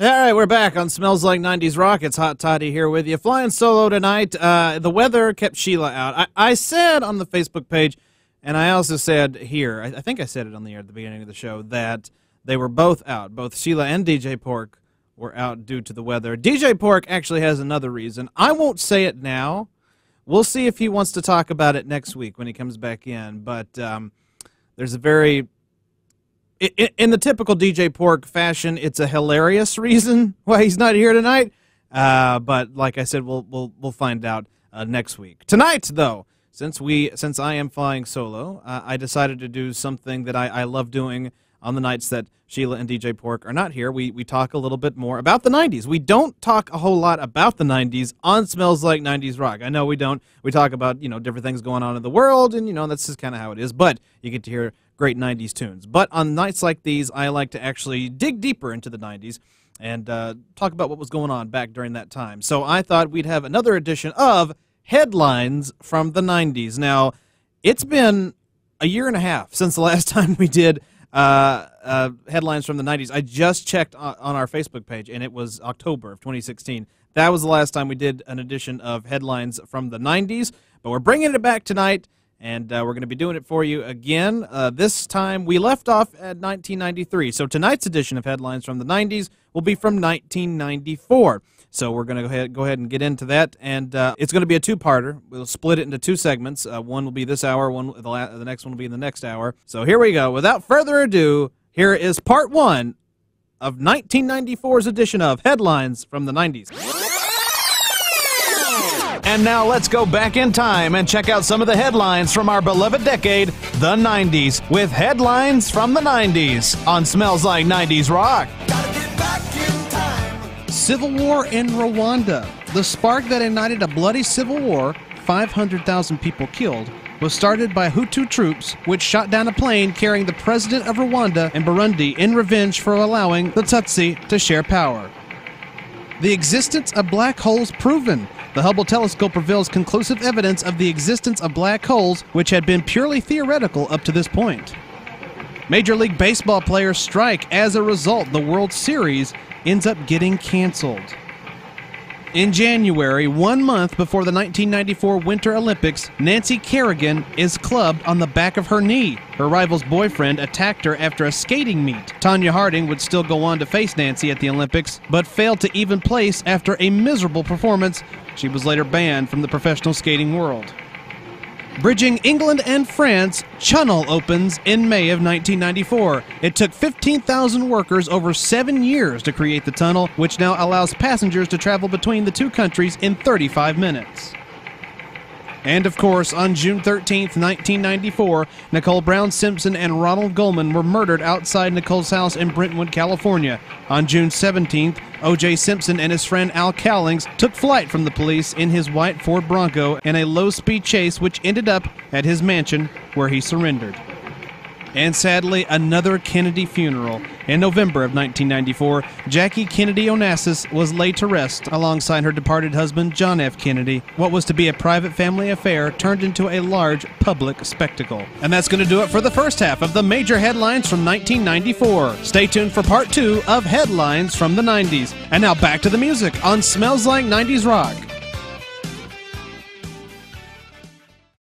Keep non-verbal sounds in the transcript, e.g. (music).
All right, we're back on Smells Like 90s Rock. It's Hot Toddy here with you. Flying solo tonight. Uh, the weather kept Sheila out. I, I said on the Facebook page, and I also said here, I, I think I said it on the air at the beginning of the show, that they were both out. Both Sheila and DJ Pork were out due to the weather. DJ Pork actually has another reason. I won't say it now. We'll see if he wants to talk about it next week when he comes back in. But um, there's a very in the typical DJ Pork fashion, it's a hilarious reason why he's not here tonight. Uh, but like I said, we'll we'll we'll find out uh, next week. Tonight, though, since we since I am flying solo, uh, I decided to do something that I, I love doing on the nights that Sheila and DJ Pork are not here. We we talk a little bit more about the '90s. We don't talk a whole lot about the '90s on Smells Like '90s Rock. I know we don't. We talk about you know different things going on in the world, and you know that's just kind of how it is. But you get to hear great 90s tunes. But on nights like these, I like to actually dig deeper into the 90s and uh, talk about what was going on back during that time. So I thought we'd have another edition of Headlines from the 90s. Now, it's been a year and a half since the last (laughs) time we did uh, uh, headlines from the 90s. I just checked on, on our Facebook page, and it was October of 2016. That was the last time we did an edition of headlines from the 90s, but we're bringing it back tonight and uh, we're going to be doing it for you again. Uh, this time we left off at 1993. So tonight's edition of Headlines from the 90s will be from 1994. So we're going to go ahead, go ahead and get into that, and uh, it's going to be a two-parter. We'll split it into two segments. Uh, one will be this hour. One the, la- the next one will be in the next hour. So here we go. Without further ado, here is part one of 1994's edition of Headlines from the 90s. And now let's go back in time and check out some of the headlines from our beloved decade, the 90s, with headlines from the 90s on Smells Like 90s Rock. Civil War in Rwanda. The spark that ignited a bloody civil war, 500,000 people killed, was started by Hutu troops, which shot down a plane carrying the president of Rwanda and Burundi in revenge for allowing the Tutsi to share power. The existence of black holes proven. The Hubble telescope reveals conclusive evidence of the existence of black holes, which had been purely theoretical up to this point. Major League Baseball players strike. As a result, the World Series ends up getting canceled. In January, one month before the 1994 Winter Olympics, Nancy Kerrigan is clubbed on the back of her knee. Her rival's boyfriend attacked her after a skating meet. Tonya Harding would still go on to face Nancy at the Olympics, but failed to even place after a miserable performance. She was later banned from the professional skating world. Bridging England and France, Chunnel opens in May of 1994. It took 15,000 workers over seven years to create the tunnel, which now allows passengers to travel between the two countries in 35 minutes. And of course, on June 13, 1994, Nicole Brown Simpson and Ronald Goldman were murdered outside Nicole's house in Brentwood, California. On June 17th, O.J. Simpson and his friend Al Cowlings took flight from the police in his white Ford Bronco in a low speed chase, which ended up at his mansion where he surrendered. And sadly, another Kennedy funeral. In November of 1994, Jackie Kennedy Onassis was laid to rest alongside her departed husband, John F. Kennedy. What was to be a private family affair turned into a large public spectacle. And that's going to do it for the first half of the major headlines from 1994. Stay tuned for part two of Headlines from the 90s. And now back to the music on Smells Like 90s Rock.